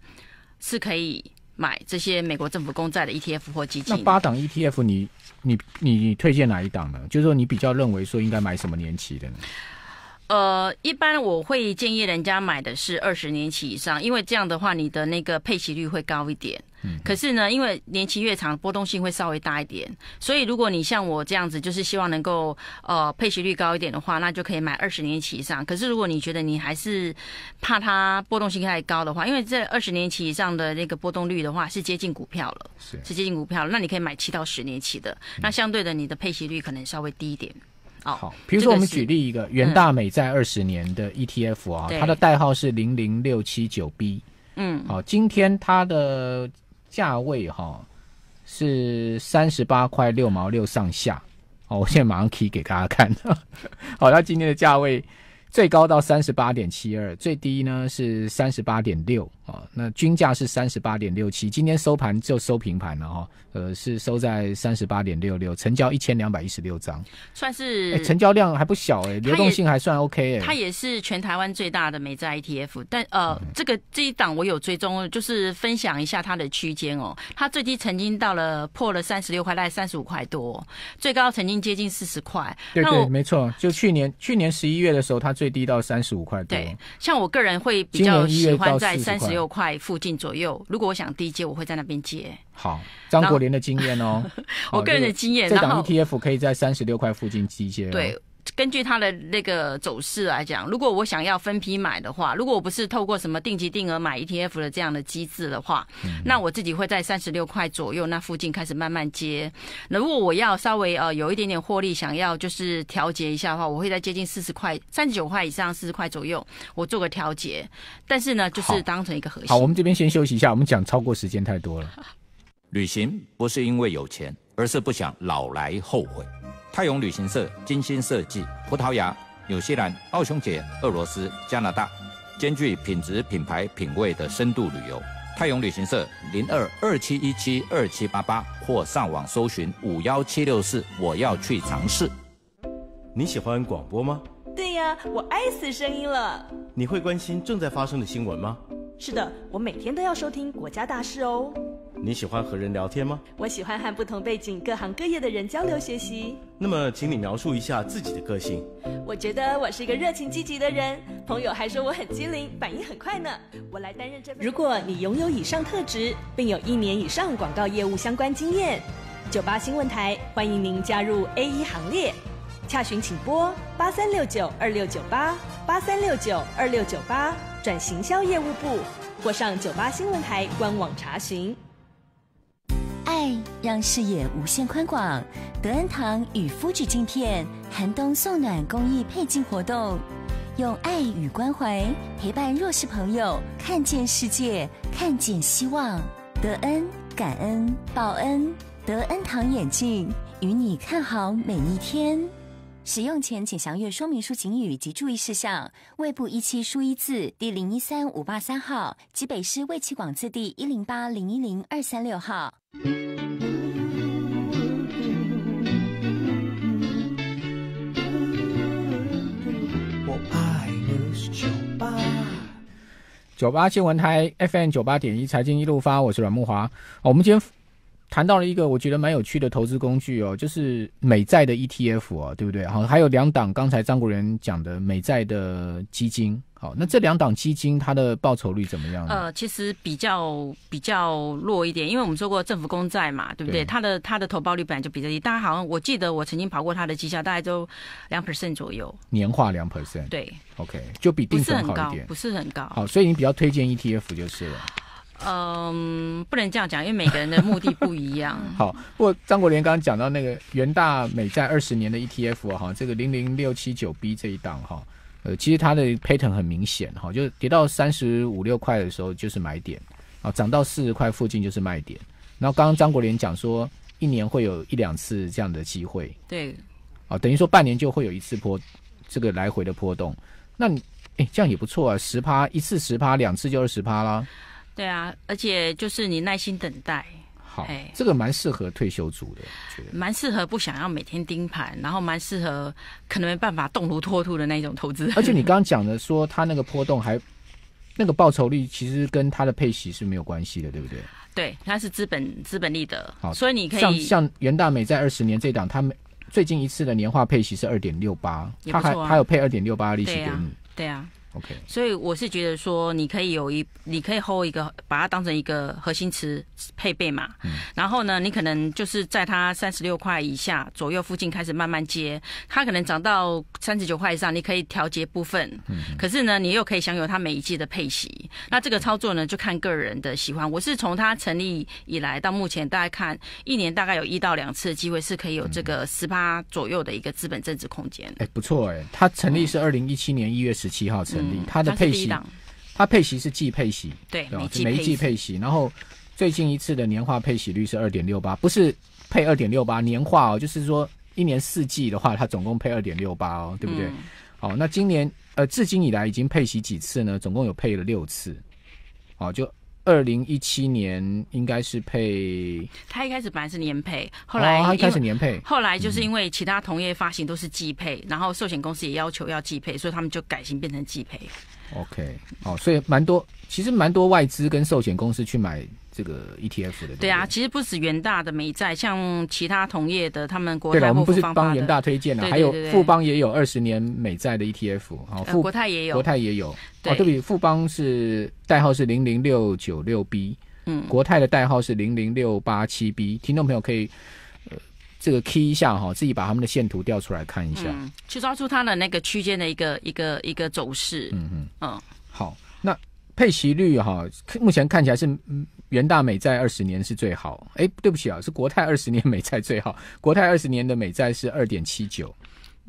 是可以买这些美国政府公债的 ETF 或基金。那八档 ETF 你你你你推荐哪一档呢？就是说你比较认为说应该买什么年期的呢？呃，一般我会建议人家买的是二十年期以上，因为这样的话你的那个配息率会高一点。嗯可是呢，因为年期越长，波动性会稍微大一点，所以如果你像我这样子，就是希望能够呃配息率高一点的话，那就可以买二十年期以上。可是如果你觉得你还是怕它波动性太高的话，因为这二十年期以上的那个波动率的话是接近股票了，是。是接近股票了，那你可以买七到十年期的，那相对的你的配息率可能稍微低一点。哦，好，比如说我们举例一个元大美在二十年的 ETF 啊，对。它的代号是零零六七九 B。嗯，好，今天它的价位哈、是三十八块六毛六上下。哦，我现在马上 key 给大家看。好，那今天的价位最高到三十八点七二，最低呢是三十八点六啊。那均价是三十八点六七，今天收盘就收平盘了哈。呃，是收在三十八点六六，成交一千两百一十六张，算是成交量还不小哎，流动性还算 OK 哎。它也是全台湾最大的美债 ETF，但呃，这个这一档我有追踪，就是分享一下它的区间哦。它最低曾经到了破了三十六块，大概三十五块多，最高曾经接近四十块。对对，没错，就去年去年十一月的时候，它最低到三十五块多。对，像我个人会比较喜欢在三十六块附近左右。如果我想低接，我会在那边接。好，张国林的经验哦，我个人的经验，这档 ETF 可以在三十六块附近低接。对。根据它的那个走势来讲，如果我想要分批买的话，如果我不是透过什么定期定额买 ETF 的这样的机制的话，那我自己会在三十六块左右那附近开始慢慢接。那如果我要稍微呃有一点点获利，想要就是调节一下的话，我会在接近四十块、三十九块以上、四十块左右，我做个调节。但是呢，就是当成一个核心。好，我们这边先休息一下，我们讲超过时间太多了。旅行不是因为有钱，而是不想老来后悔。泰永旅行社精心设计，葡萄牙、纽西兰、奥匈节、俄罗斯、加拿大，兼具品质、品牌、品味的深度旅游。泰永旅行社零二二七一七二七八八，或上网搜寻五幺七六四，我要去尝试。你喜欢广播吗？对呀，我爱死声音了。你会关心正在发生的新闻吗？是的，我每天都要收听国家大事哦。你喜欢和人聊天吗？我喜欢和不同背景、各行各业的人交流学习。那么，请你描述一下自己的个性。我觉得我是一个热情积极的人，朋友还说我很机灵，反应很快呢。我来担任这份。如果你拥有以上特质，并有一年以上广告业务相关经验，九八新闻台欢迎您加入 A 一行列。洽询请拨八三六九二六九八八三六九二六九八转行销业务部，或上九八新闻台官网查询。爱让视野无限宽广，德恩堂与肤质镜片寒冬送暖公益配镜活动，用爱与关怀陪伴弱势朋友，看见世界，看见希望。德恩感恩报恩，德恩堂眼镜与你看好每一天。使用前请详阅说明书警语及注意事项。卫部一期书一字第零一三五八三号及北市卫气广字第一零八零一零二三六号。我爱九八九八新闻台 FM 九八点一财经一路发，我是阮木华。我们今天谈到了一个我觉得蛮有趣的投资工具哦，就是美债的 ETF 哦，对不对？好，还有两档刚才张国仁讲的美债的基金。好，那这两档基金它的报酬率怎么样？呃，其实比较比较弱一点，因为我们说过政府公债嘛，对不对？它的它的投报率本来就比较低，大家好像我记得我曾经跑过它的绩效，大概都两 percent 左右，年化两 percent。对，OK，就比定存好一点，不是很高。好，所以你比较推荐 ETF 就是了。嗯，不能这样讲，因为每个人的目的不一样。好，不过张国连刚刚讲到那个元大美债二十年的 ETF 哈，这个零零六七九 B 这一档哈。呃，其实它的 pattern 很明显哈，就是跌到三十五六块的时候就是买点，啊，涨到四十块附近就是卖点。然后刚刚张国连讲说，一年会有一两次这样的机会，对，啊，等于说半年就会有一次波，这个来回的波动。那你，哎，这样也不错啊，十趴一次十趴，两次就二十趴啦。对啊，而且就是你耐心等待。好，这个蛮适合退休族的，觉得蛮适合不想要每天盯盘，然后蛮适合可能没办法动如脱兔的那种投资。而且你刚刚讲的说，它那个波动还那个报酬率，其实跟它的配息是没有关系的，对不对？对，它是资本资本利得。好，所以你可以像像元大美在二十年这档，它最近一次的年化配息是二点六八，它还还有配二点六八利息给你。对啊。OK，所以我是觉得说，你可以有一，你可以 hold 一个，把它当成一个核心词配备嘛。嗯。然后呢，你可能就是在它三十六块以下左右附近开始慢慢接，它可能涨到三十九块以上，你可以调节部分。嗯。可是呢，你又可以享有它每一季的配息。那这个操作呢，就看个人的喜欢。我是从它成立以来到目前，大概看一年大概有一到两次的机会是可以有这个十八左右的一个资本增值空间。哎，不错哎，它成立是二零一七年一月十七号成。它的配息，它配息是季配息，对，每一季配息。然后最近一次的年化配息率是二点六八，不是配二点六八年化哦，就是说一年四季的话，它总共配二点六八哦，对不对？好，那今年呃，至今以来已经配息几次呢？总共有配了六次。哦，就二零一七年应该是配，他一开始本来是年配，后来他一开始年配，后来就是因为其他同业发行都是季配，然后寿险公司也要求要季配，所以他们就改型变成季配。OK，哦，所以蛮多，其实蛮多外资跟寿险公司去买这个 ETF 的。对啊，其实不止元大的美债，像其他同业的，他们国对了，我们不是帮元大推荐了，对还有对对对。富邦也有二十年美债的 ETF，好，富呃国泰也有。国泰也有，对。哦，对比，富邦是代号是零零六九六 B，嗯。国泰的代号是零零六八七 B，听众朋友可以呃这个 key 一下哈，自己把他们的线图调出来看一下。嗯，去抓住它的那个区间的一个一个一个走势。嗯嗯，嗯，好，那配息率哈，目前看起来是嗯元大美债二十年是最好。哎，对不起啊，是国泰二十年美债最好。国泰二十年的美债是二点七九，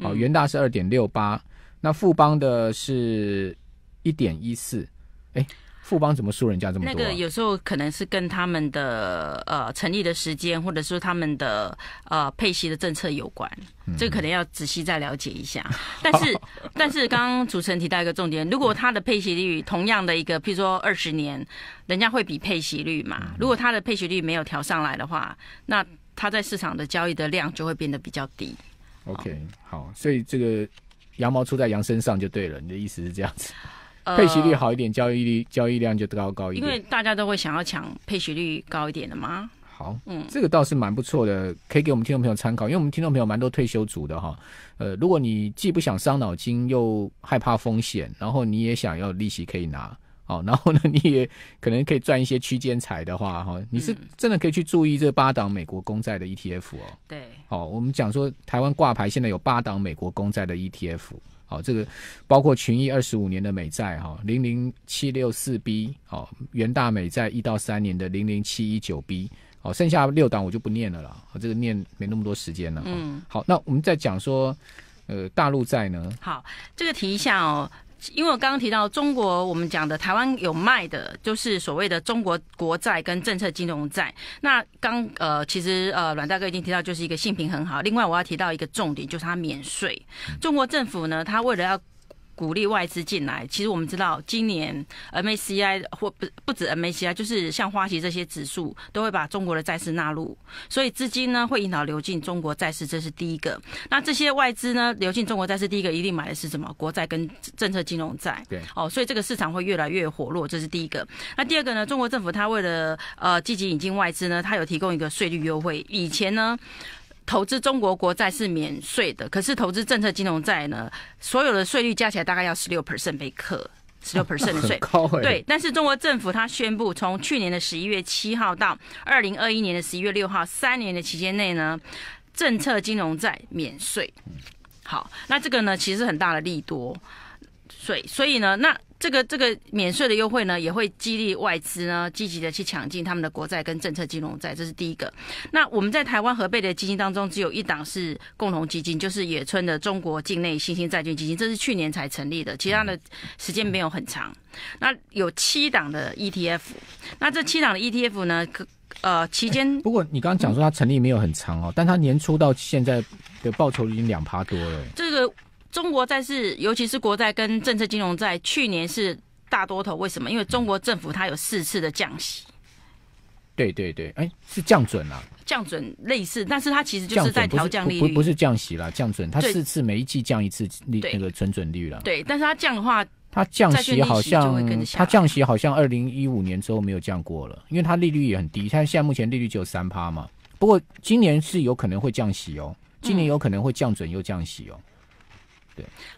好，嗯元大是二点六八，那富邦的是一点一四。哎，富邦怎么输人家这么多、啊？那个有时候可能是跟他们的呃成立的时间，或者说他们的呃配息的政策有关，嗯这个可能要仔细再了解一下。但是但是刚刚主持人提到一个重点，如果他的配息率同样的一个，譬如说二十年，人家会比配息率嗯嘛？如果他的配息率没有调上来的话，那他在市场的交易的量就会变得比较低。OK，好，所以这个羊毛出在羊身上就对了，你的意思是这样子，呃配息率好一点，交易率交易量就高高一点因为。大家都会想要抢配息率高一点的嘛。好，嗯这个倒是蛮不错的，可以给我们听众朋友参考，因为我们听众朋友蛮多退休族的哈。呃，如果你既不想伤脑筋，又害怕风险，然后你也想要利息可以拿。好，然后呢，你也可能可以赚一些区间财的话，哈，你是嗯真的可以去注意这八档美国公债的 ETF 哦。对，好，我们讲说台湾挂牌现在有八档美国公债的 ETF，好，这个包括群益二十五年的美债哈，零零七六四 B，好，元大美债一到三年的零零七一九 B，好，剩下六档我就不念了啦，好这个念没那么多时间了。嗯，好，那我们再讲说，呃，大陆债呢？好，这个提一下哦。因为我刚刚提到中国，我们讲的台湾有卖的，就是所谓的中国国债跟政策金融债。那刚呃，其实呃，阮大哥已经提到，就是一个性平很好。另外，我要提到一个重点，就是它免税。中国政府呢，它为了要鼓励外资进来。其实我们知道，今年 MACI 或不不止 MACI，就是像花旗这些指数都会把中国的债市纳入，所以资金呢会引导流进中国债市，这是第一个。那这些外资呢流进中国债市，第一个一定买的是什么？国债跟政策金融债。对，哦，所以这个市场会越来越活络，这是第一个。那第二个呢？中国政府它为了呃积极引进外资呢，它有提供一个税率优惠。以前呢。投资中国国债是免税的，可是投资政策金融债呢，所有的税率加起来大概要十六 percent 被课，十六 percent 的税 对，但是中国政府它宣布，从去年的十一月七号到二零二一年的十一月六号，三年的期间内呢，政策金融债免税。好，那这个呢，其实很大的利多。所以，所以呢，那这个这个免税的优惠呢，也会激励外资呢积极的去抢进他们的国债跟政策金融债，这是第一个。那我们在台湾合备的基金当中，只有一档是共同基金，就是野村的中国境内新兴债券基金，这是去年才成立的，其他的时间没有很长。那有七档的 ETF，那这七档的 ETF 呢，可呃期间不过你刚刚讲说它成立没有很长哦，但它年初到现在的报酬已经两趴多了。这个中国债是，尤其是国债跟政策金融债，去年是大多头。为什么？因为中国政府它有四次的降息，对对对，哎，是降准啊，降准类似，但是它其实就是在调降利率。不不不是降息啦，降准，它四次每一季降一次利对那个存准率了。对，但是它降的话，它降息好像它降息好像二零一五年之后没有降过了，因为它利率也很低，它现在目前利率只有三趴嘛。不过今年是有可能会降息哦，今年有可能会降准又降息哦。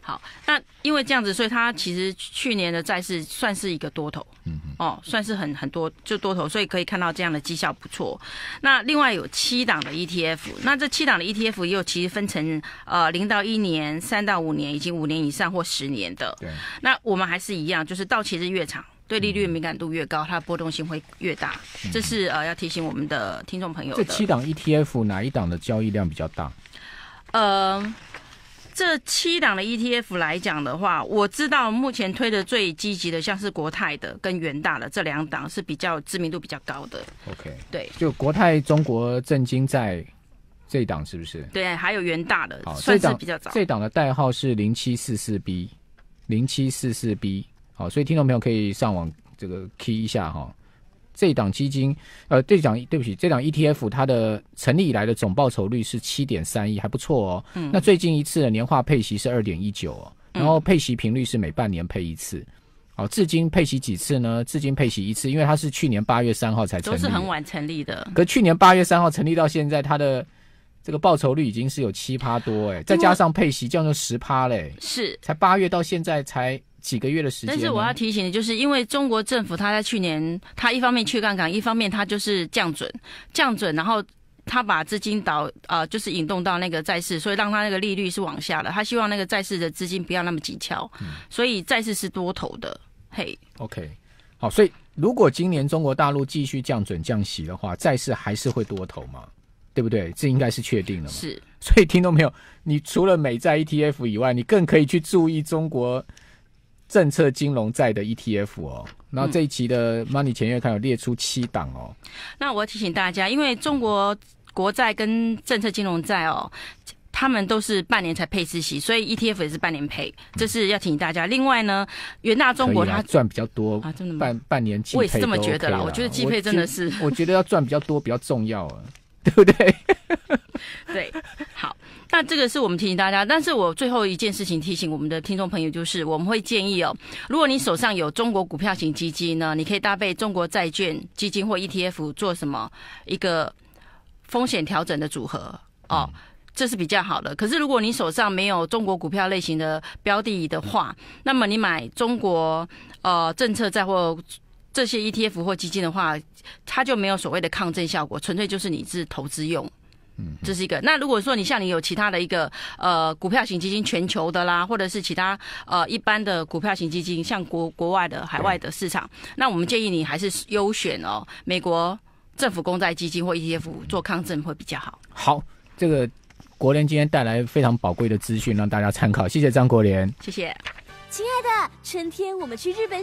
好，那因为这样子，所以它其实去年的债市算是一个多头，嗯哦，算是很很多就多头，所以可以看到这样的绩效不错。那另外有七档的 ETF，那这七档的 ETF 也有其实分成呃零到一年、三到五年，以及五年以上或十年的。对，那我们还是一样，就是到期日越长。对利率敏感度越高，它的波动性会越大，这是呃要提醒我们的听众朋友。这七档 ETF 哪一档的交易量比较大？呃，这七档的 ETF 来讲的话，我知道目前推的最积极的，像是国泰的跟元大的这两档是比较知名度比较高的。OK，对，就国泰中国证金在这一档是不是？对，还有元大的，算是比较早。这档的代号是零七四四 B，零七四四 B。好，所以听众朋友可以上网这个 key 一下哈。这档基金，呃，这档对不起，这档 ETF 它的成立以来的总报酬率是七点三一，还不错哦。嗯那最近一次的年化配息是二点一九哦，然后配息频率是每半年配一次。哦，至今配息几次呢？至今配息一次，因为它是去年八月三号才成立，都是很晚成立的。可去年八月三号成立到现在，它的这个报酬率已经是有七趴多哎，再加上配息，这样就十趴嘞。是，才八月到现在才几个月的时间。但是我要提醒的就是，因为中国政府他在去年，他一方面去杠杆，一方面他就是降准，降准，然后他把资金导呃就是引动到那个债市，所以让他那个利率是往下的。他希望那个债市的资金不要那么紧俏，所以债市是多头的。嘿，OK，好，所以如果今年中国大陆继续降准降息的话，债市还是会多头嘛？对不对？这应该是确定的嘛。是，所以听到没有，你除了美债 ETF 以外，你更可以去注意中国政策金融债的 ETF 哦。然后这一期的 Money 前月刊有列出七档哦。那我要提醒大家，因为中国国债跟政策金融债哦。他们都是半年才配孳息，所以 ETF 也是半年配，这是要提醒大家。另外呢，元大中国它赚比较多啊，真的吗？半半年季配、我也是这么觉得啦。我觉得季配真的是，我觉得要赚比较多比较重要啊，对不对？对，好，那这个是我们提醒大家。但是我最后一件事情提醒我们的听众朋友，就是我们会建议哦，如果你手上有中国股票型基金呢，你可以搭配中国债券基金或 ETF 做什么一个风险调整的组合哦。嗯这是比较好的。可是如果你手上没有中国股票类型的标的的话，那么你买中国呃政策债或这些 ETF 或基金的话，它就没有所谓的抗震效果，纯粹就是你是投资用。嗯，这是一个。那如果说你像你有其他的一个呃股票型基金，全球的啦，或者是其他呃一般的股票型基金，像国国外的、海外的市场，那我们建议你还是优选哦美国政府公债基金或 ETF 做抗震会比较好。好，这个。国联今天带来非常宝贵的资讯，让大家参考。谢谢张国联，谢谢。亲爱的，春天我们去日本。